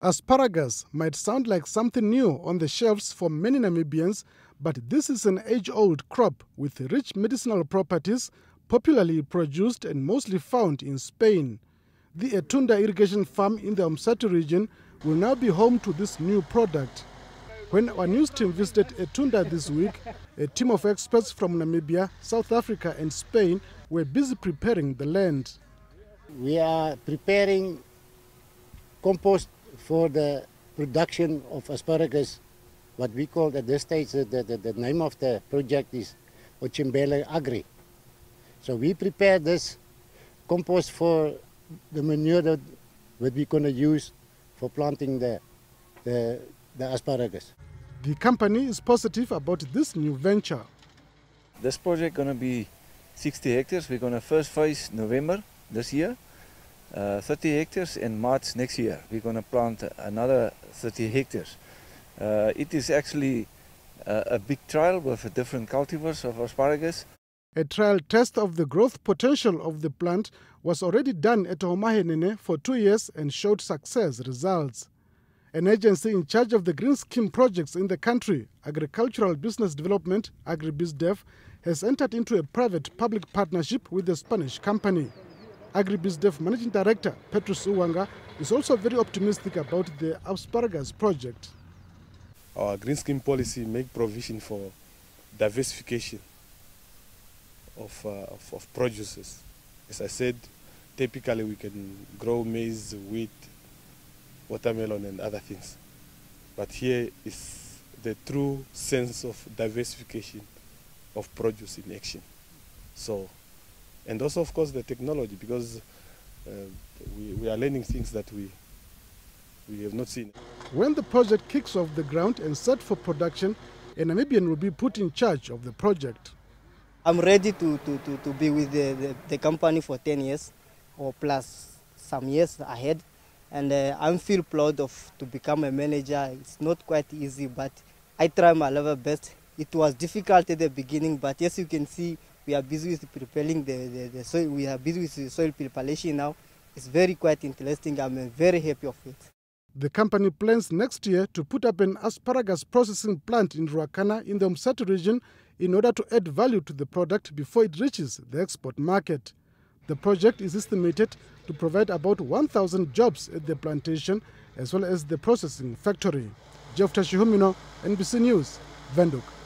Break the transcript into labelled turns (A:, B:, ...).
A: Asparagus might sound like something new on the shelves for many Namibians, but this is an age old crop with rich medicinal properties, popularly produced and mostly found in Spain. The Etunda irrigation farm in the Omusati region will now be home to this new product. When our news team visited Etunda this week, a team of experts from Namibia, South Africa, and Spain were busy preparing the land.
B: We are preparing compost for the production of asparagus. What we call at this stage, the, the, the name of the project is Ochimbele Agri. So we prepare this compost for the manure that, that we're going to use for planting the, the, the asparagus.
A: The company is positive about this new venture.
C: This project going to be 60 hectares. We're going to first phase November this year uh, 30 hectares in March next year. We're going to plant another 30 hectares. Uh, it is actually uh, a big trial with different cultivars of asparagus.
A: A trial test of the growth potential of the plant was already done at Omahenene for two years and showed success results. An agency in charge of the green scheme projects in the country, Agricultural Business Development, AgriBusDev, has entered into a private-public partnership with the Spanish company. AgriBusDev Managing Director Petrus Uugwanga is also very optimistic about the asparagus project.
D: Our green scheme policy make provision for diversification of, uh, of, of producers. As I said, typically we can grow maize, wheat, watermelon and other things. But here is the true sense of diversification of produce in action. So and also of course the technology because uh, we, we are learning things that we we have not seen.
A: When the project kicks off the ground and set for production, a Namibian will be put in charge of the project.
E: I'm ready to, to, to, to be with the, the, the company for 10 years or plus some years ahead. And uh, I feel proud of to become a manager. It's not quite easy, but I try my level best. It was difficult at the beginning, but as you can see, we are busy with preparing the, the, the soil. We are busy with soil preparation now. It's very quite interesting. I'm uh, very happy of it.
A: The company plans next year to put up an asparagus processing plant in Ruacana in the Omusati region in order to add value to the product before it reaches the export market. The project is estimated to provide about 1,000 jobs at the plantation as well as the processing factory. Jeff Tashihumino, NBC News, Windhoek.